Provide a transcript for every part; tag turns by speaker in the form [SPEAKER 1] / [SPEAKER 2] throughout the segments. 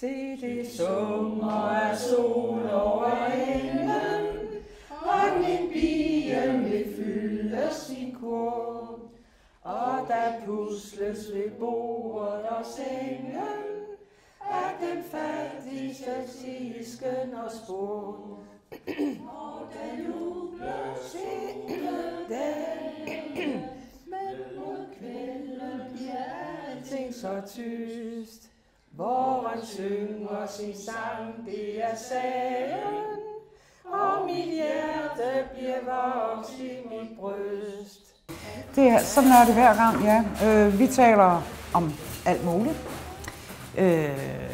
[SPEAKER 1] Se det summer af sol over himlen, og min bien vil fylde sin kor. Og der pusles ved bordet og sengen, at den fattigste tisken og spor. Og den jubler solen den, men mod kvelden bliver alting så tyst. Hvor han synger sin sang, det er sagen, og mit hjerte bliver vokset i mit bryst.
[SPEAKER 2] Det er, sådan er det hver gang, ja. Øh, vi taler om alt muligt. Øh,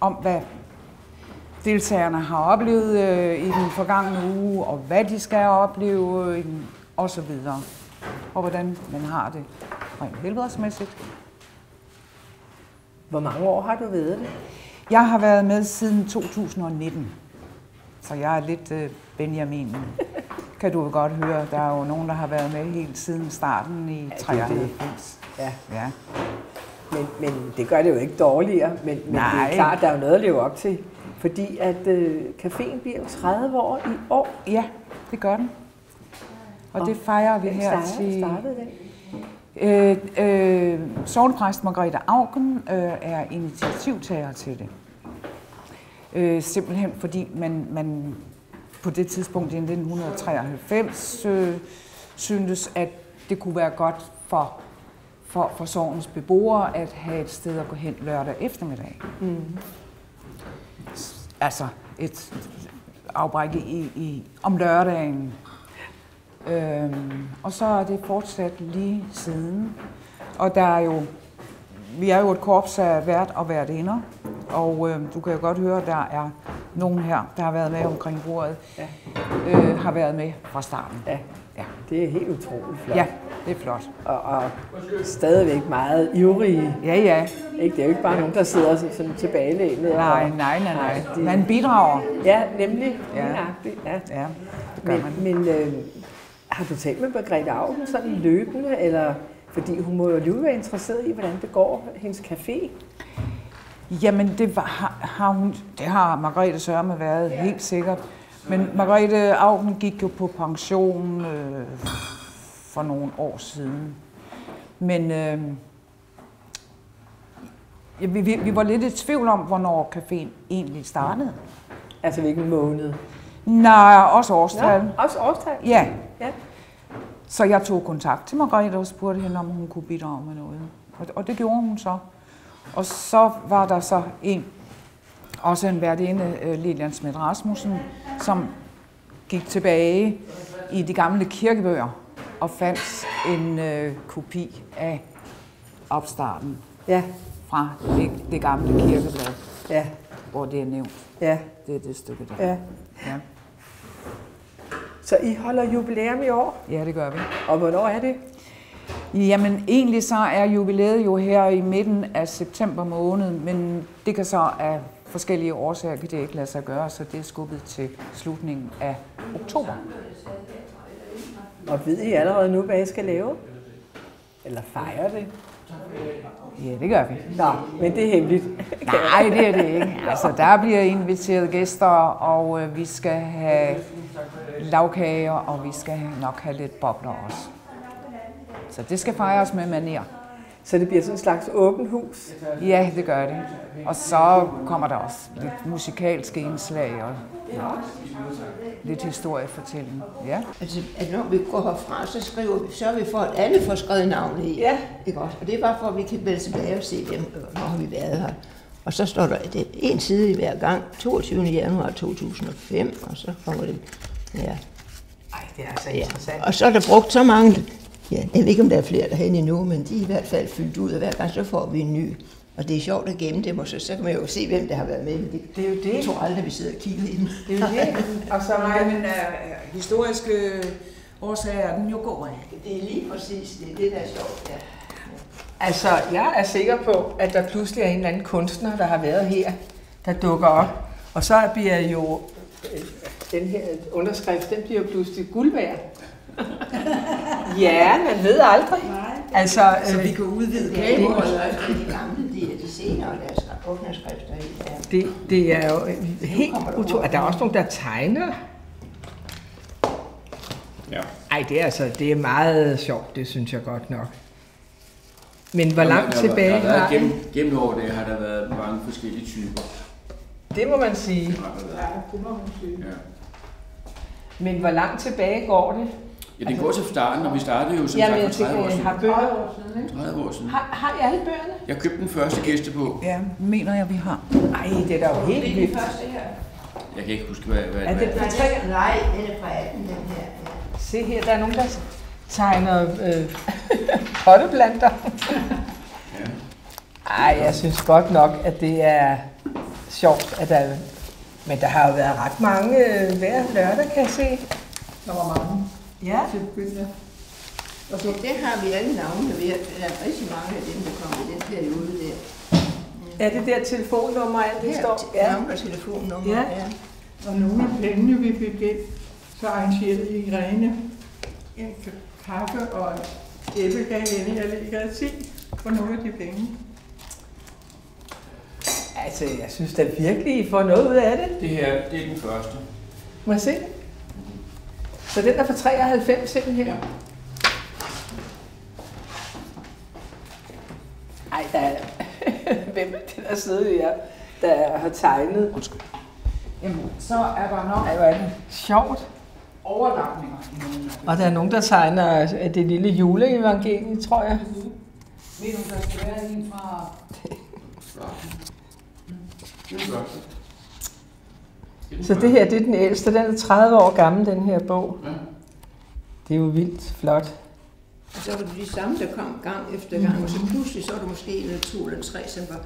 [SPEAKER 2] om hvad deltagerne har oplevet øh, i den forgangne uge, og hvad de skal opleve, øh, og så videre. Og hvordan man har det rent helbredsmæssigt.
[SPEAKER 3] Hvor mange år har du været det?
[SPEAKER 2] Jeg har været med siden 2019, så jeg er lidt øh, Benjamin. Kan du jo godt høre, der er jo nogen, der har været med helt siden starten i
[SPEAKER 3] det det.
[SPEAKER 2] 93.
[SPEAKER 3] Ja.
[SPEAKER 2] Ja.
[SPEAKER 3] Men, men det gør det jo ikke dårligere, men, men det
[SPEAKER 2] Nej.
[SPEAKER 3] er klart, der er jo noget at leve op til. Fordi at øh, caféen bliver jo 30 år i år.
[SPEAKER 2] ja, det gør den. Og,
[SPEAKER 3] Og
[SPEAKER 2] det fejrer vi her
[SPEAKER 3] startede,
[SPEAKER 2] til...
[SPEAKER 3] startede den?
[SPEAKER 2] Øh, øh, Sognepræst Margrethe Augen øh, er initiativtager til det. Øh, simpelthen fordi man, man på det tidspunkt i 1993 øh, syntes, at det kunne være godt for, for, for sognens beboere at have et sted at gå hen lørdag eftermiddag.
[SPEAKER 3] Mm.
[SPEAKER 2] Altså et afbræk i, i, om lørdagen. Øhm, og så er det fortsat lige siden. Og der er jo, vi er jo et korps af vært og værtinder, og øh, du kan jo godt høre, at der er nogen her, der har været med omkring bordet,
[SPEAKER 3] Ja.
[SPEAKER 2] øh, har været med fra starten.
[SPEAKER 3] Ja,
[SPEAKER 2] Ja,
[SPEAKER 3] det er helt utroligt flot.
[SPEAKER 2] ja det er flot.
[SPEAKER 3] Og, og stadigvæk meget ivrige.
[SPEAKER 2] Ja, ja.
[SPEAKER 3] Ikke? Det er jo ikke bare nogen, der sidder sådan, tilbagelænet. og-
[SPEAKER 2] Nej, nej, nej, nej.
[SPEAKER 3] de-
[SPEAKER 2] Man bidrager.
[SPEAKER 3] Ja, nemlig.
[SPEAKER 2] Ja.
[SPEAKER 3] Ja. Ja.
[SPEAKER 2] Ja, det gør man.
[SPEAKER 3] Men, men øh, har du talt med Margrethe Augen sådan løbende, eller fordi hun må jo alligevel være interesseret i, hvordan det går hendes café?
[SPEAKER 2] Jamen, det var, har, hun, det har Margrethe Sørme været, helt sikkert. Men Margrethe Augen gik jo på pension øh, for nogle år siden. Men øh, ja, vi, vi, vi var lidt i tvivl om, hvornår caféen egentlig startede.
[SPEAKER 3] Altså hvilken måned?
[SPEAKER 2] Nej, også årstal.
[SPEAKER 3] også årstal?
[SPEAKER 2] Ja,
[SPEAKER 3] Ja.
[SPEAKER 2] så jeg tog kontakt til Margrethe og spurgte hende, om hun kunne bidrage med noget. Og, og det gjorde hun så. Og så var der så en, også en værtinde, øh, Lilian Smidt Rasmussen, som gik tilbage i de gamle kirkebøger og fandt en øh, kopi af opstarten
[SPEAKER 3] Ja,
[SPEAKER 2] fra det, det gamle kirkeblad,
[SPEAKER 3] ja,
[SPEAKER 2] hvor det er nævnt.
[SPEAKER 3] ja,
[SPEAKER 2] Det er det stykke der.
[SPEAKER 3] ja.
[SPEAKER 2] Ja,
[SPEAKER 3] Så I holder jubilæum i år,
[SPEAKER 2] ja det gør vi.
[SPEAKER 3] og hvornår er det?
[SPEAKER 2] Jamen egentlig så er jubilæet jo her i midten af september måned, men det kan så af forskellige årsager kan det ikke lade sig gøre, så det er skubbet til slutningen af oktober.
[SPEAKER 3] Og ved I allerede nu, hvad I skal lave? Eller fejre det?
[SPEAKER 2] Ja, det gør vi.
[SPEAKER 3] Nå, men det er hemmeligt.
[SPEAKER 2] Nej, det er det ikke. Altså, der bliver inviteret gæster, og øh, vi skal have lavkager, og vi skal nok have lidt bobler også. Så det skal fejres med maner.
[SPEAKER 3] Så det bliver sådan en slags åbent hus.
[SPEAKER 2] Ja, det gør det. Og så kommer der også lidt musikalske indslag og lidt historiefortælling. Ja.
[SPEAKER 4] Altså, at når vi går herfra, så skriver vi, sørger vi for, at alle får skrevet navnet i.
[SPEAKER 3] Ja.
[SPEAKER 4] Ikke også? Og det er bare for, at vi kan vælge tilbage og se, hvem, når har vi været her. Og så står der det en side i hver gang, 22. januar 2005, og så kommer det, ja.
[SPEAKER 3] Ej, det er altså
[SPEAKER 4] ja.
[SPEAKER 3] interessant.
[SPEAKER 4] Og så er der brugt så mange, ja, jeg ved ikke, om der er flere derhen endnu, men de er i hvert fald fyldt ud, og hver gang så får vi en ny. Og det er sjovt at gemme dem, og så, så kan man jo se, hvem der har været med. Det,
[SPEAKER 3] Det er jo det.
[SPEAKER 4] Jeg tror aldrig, vi sidder og kigger i dem.
[SPEAKER 3] Det er jo det. Og så
[SPEAKER 2] Nej, men af historiske årsager er den jo god af.
[SPEAKER 4] Det er lige præcis det, er det der er sjovt, ja.
[SPEAKER 3] Altså, jeg er sikker på, at der pludselig er en eller anden kunstner, der har været her, der dukker op. Og så bliver jo øh, den her underskrift, den bliver pludselig guld værd. ja, man ved aldrig. Altså,
[SPEAKER 2] Så
[SPEAKER 3] øh,
[SPEAKER 2] vi kan udvide
[SPEAKER 4] er
[SPEAKER 2] kagebordet.
[SPEAKER 4] de gamle, senere, der er skabt. underskrifter i. Ja.
[SPEAKER 3] Det, det er jo helt
[SPEAKER 4] kommer der
[SPEAKER 3] utroligt. Der er også nogen, der tegner.
[SPEAKER 1] Ja.
[SPEAKER 3] Ej, det er altså, det er meget sjovt, det synes jeg godt nok. Men hvor langt
[SPEAKER 1] Der-
[SPEAKER 3] tilbage
[SPEAKER 1] der, der, der
[SPEAKER 3] har
[SPEAKER 1] gennem, gennem året der har der været mange forskellige typer.
[SPEAKER 3] Det må man sige.
[SPEAKER 1] Har der været. Ja.
[SPEAKER 3] Men hvor langt tilbage går det?
[SPEAKER 1] Ja, det går til starten, og vi startede jo som
[SPEAKER 3] Jamen, jeg
[SPEAKER 1] sagt for 30 år siden.
[SPEAKER 3] har bøger...
[SPEAKER 1] 30 år siden.
[SPEAKER 3] Har, har I alle bøgerne?
[SPEAKER 1] Jeg købte den første gæstebog.
[SPEAKER 2] Ja, mener jeg, vi har.
[SPEAKER 3] Nej, det er da jo helt vildt.
[SPEAKER 4] første her.
[SPEAKER 1] Jeg kan ikke huske, hvad, hvad,
[SPEAKER 3] Er det på tre?
[SPEAKER 4] den- Nej, den er fra 18, den her. Ja.
[SPEAKER 3] Se her, der er nogen, der tegner øh, potteplanter.
[SPEAKER 1] Ja.
[SPEAKER 3] Ej, jeg synes godt nok, at det er sjovt, at der... Men der har jo været ret mange øh, hver lørdag, kan jeg se.
[SPEAKER 5] Der var mange
[SPEAKER 3] Ja.
[SPEAKER 5] til.
[SPEAKER 4] Og så det har vi alle navnene ved. Der er rigtig mange af dem, der kommer i den periode der.
[SPEAKER 3] Er det der telefonnummer, alt det
[SPEAKER 4] Her,
[SPEAKER 3] står?
[SPEAKER 4] ja. navn og telefonnummer.
[SPEAKER 3] Ja.
[SPEAKER 4] ja.
[SPEAKER 5] Og nogle af pengene, vi fik ind, så arrangerede Irene en kaffe og en æblekage henne i Allegret 10 for nogle af de penge.
[SPEAKER 3] Altså, jeg synes da virkelig, I får noget ud af det.
[SPEAKER 1] Det her, det er den første.
[SPEAKER 3] Må jeg se? Så den er fra 93 simpelthen?
[SPEAKER 1] Ja.
[SPEAKER 3] Ej, der er... Hvem er det, der sidder her, der har tegnet?
[SPEAKER 2] Undskyld. Jamen, så er der nok
[SPEAKER 3] Ej, hvor er det sjovt.
[SPEAKER 2] overlapninger
[SPEAKER 3] Og der er nogen, der tegner øh, det lille juleevangelie, tror jeg.
[SPEAKER 2] Ved du, der skal være en fra...
[SPEAKER 1] Det er den første. er den
[SPEAKER 3] Så det
[SPEAKER 1] første.
[SPEAKER 3] her, det er den ældste. Den er 30 år gammel, den her bog.
[SPEAKER 1] Ja.
[SPEAKER 3] Det er jo vildt flot.
[SPEAKER 4] Og så var det de samme, der kom gang efter gang. Og så pludselig, så var der måske en eller to eller tre, som var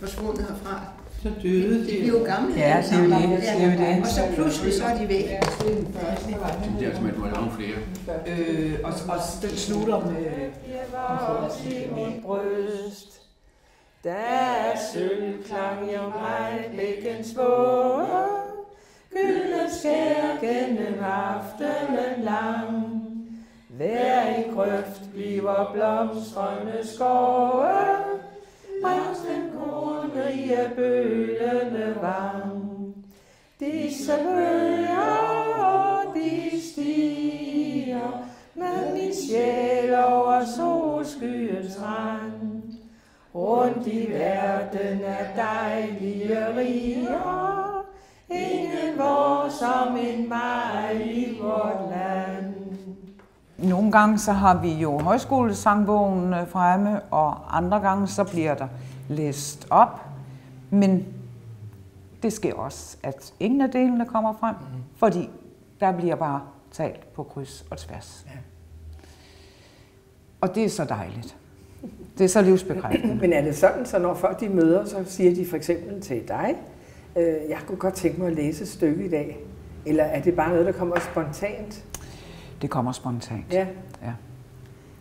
[SPEAKER 4] forsvundet herfra.
[SPEAKER 5] Så døde
[SPEAKER 4] De
[SPEAKER 5] de.
[SPEAKER 4] blev jo gamle.
[SPEAKER 3] Ja, det er jo det. Det er jo det.
[SPEAKER 4] Og så pludselig, så er de væk.
[SPEAKER 1] Det er altså, at du har nogle flere.
[SPEAKER 2] Øh, og, og den slutter med...
[SPEAKER 3] i mit bryst. Der sølvklang jo mig bækkens våge, Gyldne skær gennem aftenen lang. Hver en grøft bliver blomstrende skove, Langs den kornrige bølende vang. Disse bølger, en mig i vort land.
[SPEAKER 2] Nogle gange så har vi jo højskolesangbogen øh, fremme, og andre gange så bliver der læst op. Men det sker også, at ingen af delene kommer frem, fordi der bliver bare talt på kryds og tværs.
[SPEAKER 3] Ja.
[SPEAKER 2] Og det er så dejligt. Det er så livsbekræftende.
[SPEAKER 3] Men er det sådan, så når folk de møder, så siger de for eksempel til dig, øh, jeg kunne godt tænke mig at læse et stykke i dag? Eller er det bare noget, der kommer spontant?
[SPEAKER 2] Det kommer spontant.
[SPEAKER 3] Ja.
[SPEAKER 2] ja.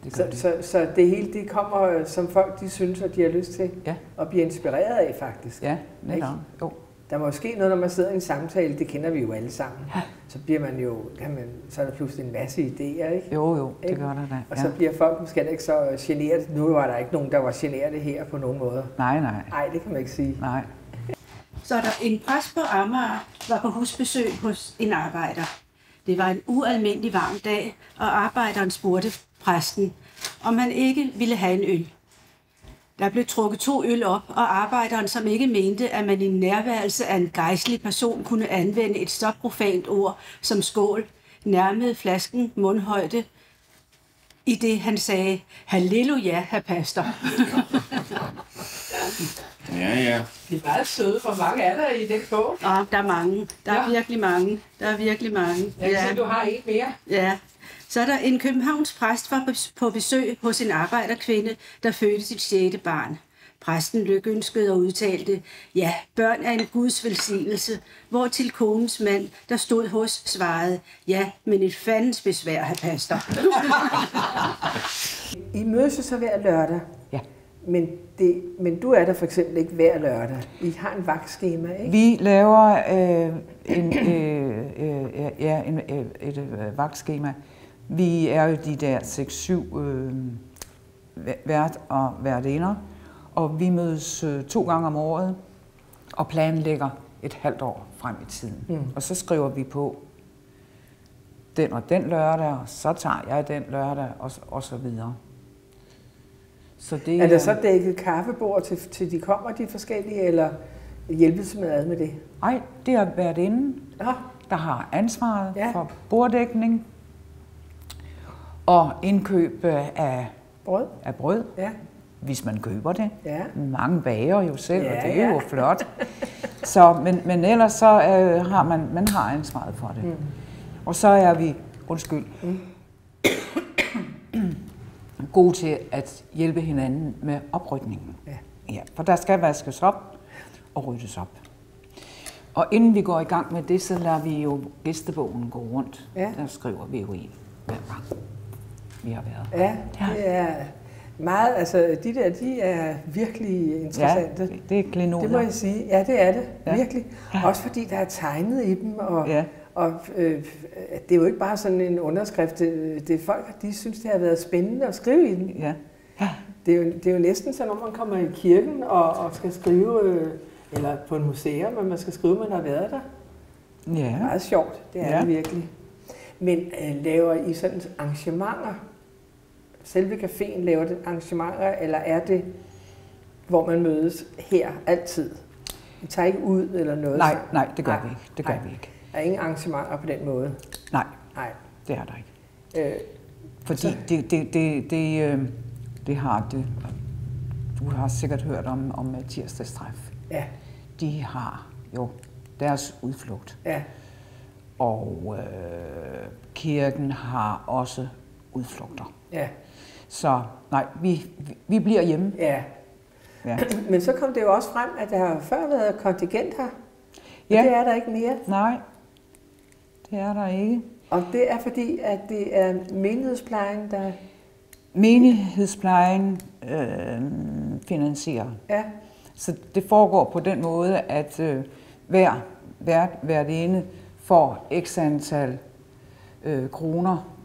[SPEAKER 2] Det
[SPEAKER 3] Så,
[SPEAKER 2] det.
[SPEAKER 3] så, så det hele det kommer, øh, som folk de synes, at de har lyst til
[SPEAKER 2] Ja.
[SPEAKER 3] at blive inspireret af faktisk.
[SPEAKER 2] Ja, netop. Jo.
[SPEAKER 3] Der må jo ske noget, når man sidder i en samtale, det kender vi jo alle sammen.
[SPEAKER 2] Ja.
[SPEAKER 3] Så bliver man jo, kan man, så er der pludselig en masse idéer, ikke?
[SPEAKER 2] Jo, jo, det
[SPEAKER 3] Ikke?
[SPEAKER 2] gør der da.
[SPEAKER 3] Og
[SPEAKER 2] Ja.
[SPEAKER 3] så bliver folk måske ikke så generet. Nu var der ikke nogen, der var generet her på nogen måde.
[SPEAKER 2] Nej, nej,
[SPEAKER 3] Nej, det kan man ikke sige.
[SPEAKER 2] nej.
[SPEAKER 6] Så der en præst på Amager var på husbesøg hos en arbejder. Det var en ualmindelig varm dag, og arbejderen spurgte præsten, om han ikke ville have en øl. Der blev trukket to øl op, og arbejderen, som ikke mente, at man i nærværelse af en gejstlig person kunne anvende et så profant ord som skål, nærmede flasken mundhøjde, i det han sagde, Halleluja, herr pastor.
[SPEAKER 1] Ja, ja.
[SPEAKER 3] De er meget søde, for mange er der i den bog.
[SPEAKER 6] Og der er mange. Der er
[SPEAKER 3] Ja.
[SPEAKER 6] virkelig mange. Der er virkelig mange.
[SPEAKER 3] Jeg kan se, du har en mere.
[SPEAKER 6] Ja. Så er der en Københavns præst var på besøg hos en arbejderkvinde, der fødte sit sjette barn. Præsten lykønskede og udtalte, ja, børn er en Guds velsignelse, hvor til konens mand, der stod hos, svarede, ja, men et fandens besvær, herr pastor.
[SPEAKER 3] I mødes så hver lørdag. Men, det, men du er der for eksempel ikke hver lørdag. I har en vagtskema, ikke?
[SPEAKER 2] Vi laver øh, en, øh, øh, ja, en, øh, et øh, vagtskema. Vi er jo de der 6-7 øh, vært og værtinder, Og vi mødes øh, to gange om året og planlægger et halvt år frem i tiden. Mm. Og så skriver vi på den og den lørdag, og så tager jeg den lørdag, og, og så videre. Så det
[SPEAKER 3] Er der så dækket kaffebord til, til de kommer, de forskellige, eller hjælpes med ad med det?
[SPEAKER 2] Ej, det har været inden,
[SPEAKER 3] Nå,
[SPEAKER 2] der har ansvaret
[SPEAKER 3] Ja.
[SPEAKER 2] ja. for borddækning og indkøb af,
[SPEAKER 3] brød?
[SPEAKER 2] af brød,
[SPEAKER 3] Ja,
[SPEAKER 2] hvis man køber det.
[SPEAKER 3] ja.
[SPEAKER 2] Mange bager jo selv, ja,
[SPEAKER 3] Ja,
[SPEAKER 2] og det er
[SPEAKER 3] ja.
[SPEAKER 2] jo flot. Så, men, men ellers så øh, har man, man har ansvaret for det. Mm. Og så er vi, undskyld, mm. Gode til at hjælpe hinanden med oprydningen.
[SPEAKER 3] Ja.
[SPEAKER 2] ja. For der skal vaskes op og ryddes op. Og inden vi går i gang med det, så lader vi jo gæstebogen gå rundt.
[SPEAKER 3] Ja.
[SPEAKER 2] Der skriver vi jo i hver gang, vi har været.
[SPEAKER 3] Ja, det er meget, altså de der, de er virkelig interessante.
[SPEAKER 2] Ja, det, er klenoder.
[SPEAKER 3] Det må jeg sige. Ja, det er det. Ja.
[SPEAKER 2] Ja.
[SPEAKER 3] Virkelig. Også fordi der er tegnet i dem, og,
[SPEAKER 2] Ja.
[SPEAKER 3] Og øh, det er jo ikke bare sådan en underskrift. Det, det folk, de synes, det har været spændende at skrive i den.
[SPEAKER 2] Ja.
[SPEAKER 3] Det er jo, det er jo næsten sådan, når man kommer i kirken og, og skal skrive, øh, eller på et museum, og man skal skrive, man har været der. Det er
[SPEAKER 2] Ja.
[SPEAKER 3] meget sjovt, det er ja.
[SPEAKER 2] Ja.
[SPEAKER 3] det virkelig. Men øh, laver I sådan arrangementer? Selve caféen laver det arrangementer, eller er det, hvor man mødes her altid? I tager ikke ud eller noget?
[SPEAKER 2] Nej, nej, det gør
[SPEAKER 3] Nej.
[SPEAKER 2] vi ikke. Det gør
[SPEAKER 3] Nej.
[SPEAKER 2] vi ikke.
[SPEAKER 3] Er ingen arrangementer på den måde?
[SPEAKER 2] Nej,
[SPEAKER 3] Nej.
[SPEAKER 2] det er der ikke.
[SPEAKER 3] Øh,
[SPEAKER 2] Fordi
[SPEAKER 3] Så-
[SPEAKER 2] det, det, det, det, øh, det har det. Du har sikkert hørt om, om øh, tirsdagstræf.
[SPEAKER 3] ja,
[SPEAKER 2] De har jo deres udflugt.
[SPEAKER 3] ja,
[SPEAKER 2] Og øh, kirken har også udflugter.
[SPEAKER 3] ja,
[SPEAKER 2] Så nej, vi, vi- bliver hjemme.
[SPEAKER 3] ja.
[SPEAKER 2] Ja.
[SPEAKER 3] Men så kom det jo også frem, at der har før været kontingent her. Og
[SPEAKER 2] Ja.
[SPEAKER 3] det er der ikke mere.
[SPEAKER 2] Nej, det er der ikke.
[SPEAKER 3] Og det er fordi, at det er menighedsplejen, der...
[SPEAKER 2] Menighedsplejen øh, finansierer
[SPEAKER 3] Ja,
[SPEAKER 2] Så det foregår på den måde, at øh, hver hvert, ene får x antal øh, kroner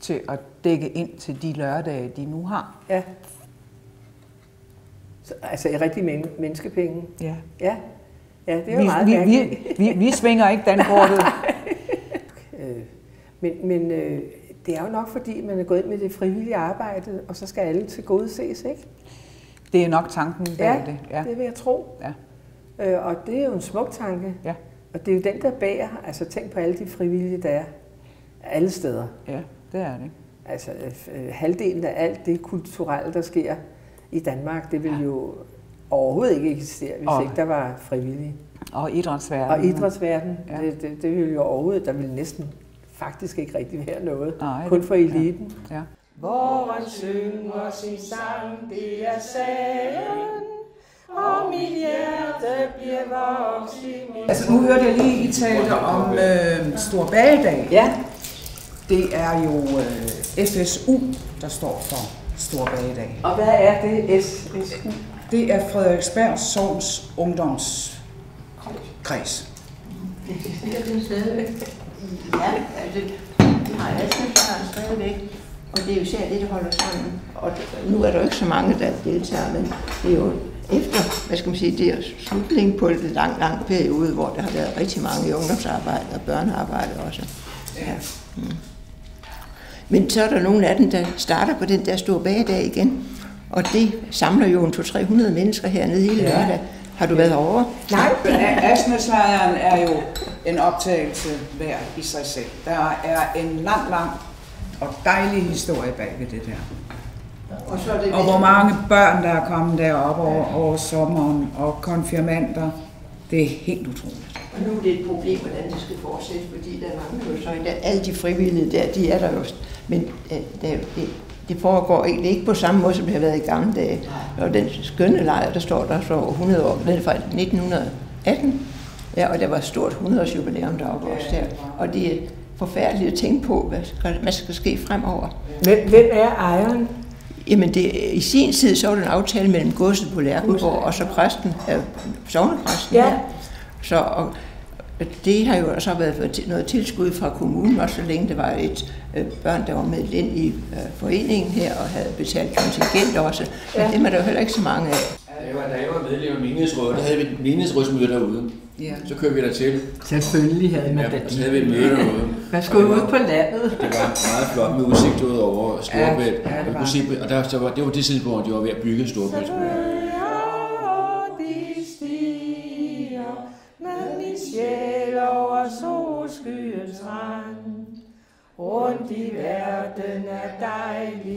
[SPEAKER 2] til at dække ind til de lørdage, de nu har.
[SPEAKER 3] ja. Så, altså i rigtig men- menneskepenge.
[SPEAKER 2] Ja.
[SPEAKER 3] Ja, ja det er jo
[SPEAKER 2] Vi,
[SPEAKER 3] meget
[SPEAKER 2] vi, vi, vi, vi svinger ikke dankortet.
[SPEAKER 3] Øh, men men øh, det er jo nok fordi, man er gået ind med det frivillige arbejde, og så skal alle til gode ses, ikke?
[SPEAKER 2] Det er nok tanken bag
[SPEAKER 3] Ja,
[SPEAKER 2] det. Ja.
[SPEAKER 3] det vil jeg tro.
[SPEAKER 2] Ja.
[SPEAKER 3] Øh, og det er jo en smuk tanke.
[SPEAKER 2] Ja.
[SPEAKER 3] Og det er jo den, der bærer. Altså tænk på alle de frivillige, der er alle steder.
[SPEAKER 2] ja, det er det.
[SPEAKER 3] Altså øh, halvdelen af alt det kulturelle, der sker i Danmark, det vil jo overhovedet ikke eksistere, hvis
[SPEAKER 2] Og-
[SPEAKER 3] ikke der var frivillige.
[SPEAKER 2] Og idrætsverden.
[SPEAKER 3] Og idrætsverden,
[SPEAKER 2] Ja.
[SPEAKER 3] det, det, det ville jo overhovedet, der ville næsten faktisk ikke rigtig være noget.
[SPEAKER 2] Nej,
[SPEAKER 3] Kun for eliten.
[SPEAKER 2] Ja.
[SPEAKER 3] Hvor man synger sin sang, det er sagen, og mit hjerte bliver vokset i min...
[SPEAKER 2] Altså nu hørte jeg lige, I talte om øh, Stor Bagedag.
[SPEAKER 3] Ja,
[SPEAKER 2] Det er jo øh, FSU, der står for Stor Bagedag.
[SPEAKER 3] og hvad er det SSU?
[SPEAKER 2] Det er Frederiksberg Sovns ungdomskreds.
[SPEAKER 4] Ja, altså, vi har Asnefjern stadigvæk, og det er jo især det, der holder sammen. Og det- nu er der jo ikke så mange, der deltager, men det er jo efter, hvad skal man sige, det er slutningen på en lang, lang periode, hvor der har været rigtig mange ungdomsarbejde og børnearbejde også. Ja. Mm. Men så er der nogle af dem, der starter på den der store bagedag igen, og det samler jo en 200-300 mennesker hernede hele
[SPEAKER 2] Ja.
[SPEAKER 4] lørdag. Har du været herovre?
[SPEAKER 3] Nej,
[SPEAKER 2] Asneslejren er jo en optagelse hver i sig selv. Der er en lang, lang og dejlig historie bag ved det der.
[SPEAKER 4] Og, så er det
[SPEAKER 2] Og hvor mange børn, der er kommet derop over, over sommeren, og konfirmander. Det er helt utroligt.
[SPEAKER 4] Og nu er det et problem, hvordan det skal fortsætte, fordi der mangler jo så alle de frivillige der, de er der jo. Men øh, der, det, det foregår egentlig ikke på samme måde, som det har været i gamle dage. Og den skønne lejr, der står der for 100 år, den er fra 1918, ja, og der var et stort 100-års jubilæum deroppe også der. Og det er forfærdeligt at tænke på, hvad skal, hvad skal ske fremover.
[SPEAKER 3] hvem, hvem er ejeren?
[SPEAKER 4] Jamen det, i sin tid så var der en aftale mellem godset på Lærkenborg og så præsten, øh, sovnepræsten
[SPEAKER 3] Ja.
[SPEAKER 4] her. Så, og, Det har jo så været noget tilskud fra kommunen, også så længe det var et øh, børn, der var med ind i øh, foreningen her og havde betalt kontingent også. Men ja. det var der jo heller ikke så mange af.
[SPEAKER 1] Da jeg var, da jeg var medlem af menighedsrådet, der havde vi et menighedsrådsmøde derude.
[SPEAKER 3] Ja.
[SPEAKER 1] Så kørte vi der til.
[SPEAKER 3] Selvfølgelig havde man
[SPEAKER 1] Ja,
[SPEAKER 3] da
[SPEAKER 1] og så havde vi et møde derude.
[SPEAKER 3] Man skulle ud på landet.
[SPEAKER 1] Det var meget flot med udsigt ud over Storebælt.
[SPEAKER 3] Ja, ja, det
[SPEAKER 1] og,
[SPEAKER 3] var
[SPEAKER 1] kunne se, og der, så var, det var det tidspunkt, de var ved at bygge Storebæltsbroen.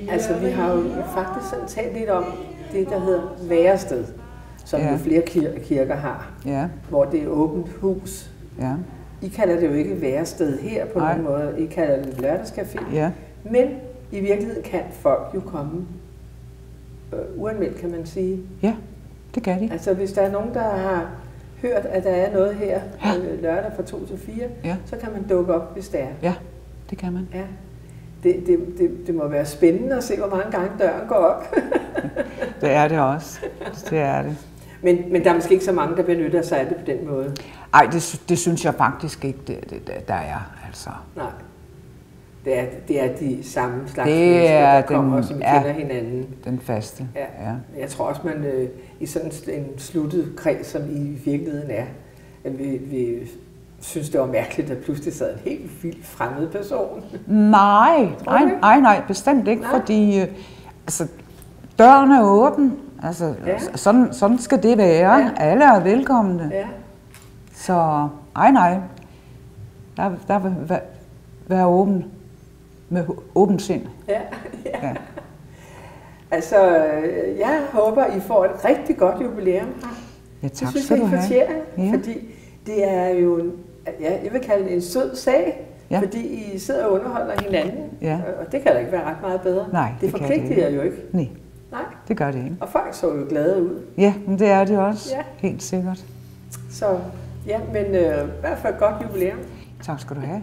[SPEAKER 3] Altså, vi har jo faktisk sådan talt lidt om det, der hedder værested, som
[SPEAKER 2] Ja.
[SPEAKER 3] jo flere kir- kirker har,
[SPEAKER 2] Ja,
[SPEAKER 3] hvor det er åbent hus.
[SPEAKER 2] ja,
[SPEAKER 3] I kalder det jo ikke værested her på
[SPEAKER 2] Nej.
[SPEAKER 3] nogen måde. I kalder det lørdagscafé.
[SPEAKER 2] ja,
[SPEAKER 3] Men i virkeligheden kan folk jo komme øh, uanmeldt, kan man sige.
[SPEAKER 2] ja, det kan de.
[SPEAKER 3] Altså, hvis der er nogen, der har hørt, at der er noget her øh, lørdag fra 2 til 4,
[SPEAKER 2] Ja.
[SPEAKER 3] så kan man dukke op, hvis det er.
[SPEAKER 2] Ja, det kan man.
[SPEAKER 3] Ja. Det, det, det, det må være spændende at se, hvor mange gange døren går op.
[SPEAKER 2] Det er det også. Det er det.
[SPEAKER 3] men, men der er måske ikke så mange, der benytter sig af det på den måde.
[SPEAKER 2] Ej, det, det synes jeg faktisk ikke, det, det, der er. Altså.
[SPEAKER 3] Nej. Det er, det er de samme slags
[SPEAKER 2] Det
[SPEAKER 3] mennesker,
[SPEAKER 2] er
[SPEAKER 3] der kommer,
[SPEAKER 2] den-
[SPEAKER 3] som
[SPEAKER 2] ja.
[SPEAKER 3] kender hinanden.
[SPEAKER 2] Den faste.
[SPEAKER 3] Ja.
[SPEAKER 2] ja.
[SPEAKER 3] Jeg tror også, man øh, i sådan en sluttet kreds, som I i virkeligheden er, at vi, vi synes, det var mærkeligt, at pludselig sad en helt vildt fremmed person.
[SPEAKER 2] Nej, nej, nej, nej, bestemt ikke,
[SPEAKER 3] Nej.
[SPEAKER 2] fordi øh, altså, døren er åben. Altså,
[SPEAKER 3] Ja.
[SPEAKER 2] ja. sådan, sådan skal det være.
[SPEAKER 3] Ja.
[SPEAKER 2] Ja. Alle er velkomne.
[SPEAKER 3] Ja.
[SPEAKER 2] Så ej, nej. Der, der vil være, være åben med åbent sind.
[SPEAKER 3] Ja.
[SPEAKER 2] Ja.
[SPEAKER 3] Altså, øh, jeg håber, I får et rigtig godt jubilæum her.
[SPEAKER 2] Ja,
[SPEAKER 3] Det
[SPEAKER 2] tak
[SPEAKER 3] synes
[SPEAKER 2] skal
[SPEAKER 3] jeg,
[SPEAKER 2] du
[SPEAKER 3] I
[SPEAKER 2] have.
[SPEAKER 3] fortjener,
[SPEAKER 2] Ja.
[SPEAKER 3] fordi det er jo, en, ja, jeg vil kalde det en sød sag,
[SPEAKER 2] Ja.
[SPEAKER 3] fordi I sidder og underholder hinanden,
[SPEAKER 2] Ja.
[SPEAKER 3] og- det kan da ikke være ret meget bedre.
[SPEAKER 2] Nej,
[SPEAKER 3] det
[SPEAKER 2] det det
[SPEAKER 3] forpligter
[SPEAKER 2] ikke.
[SPEAKER 3] jo ikke.
[SPEAKER 2] Nej,
[SPEAKER 3] Nej,
[SPEAKER 2] det gør det ikke.
[SPEAKER 3] og folk så jo glade ud.
[SPEAKER 2] Ja, men det er det også.
[SPEAKER 3] Ja.
[SPEAKER 2] Helt sikkert.
[SPEAKER 3] Så ja, men øh, i hvert fald godt jubilæum.
[SPEAKER 2] Tak skal du have.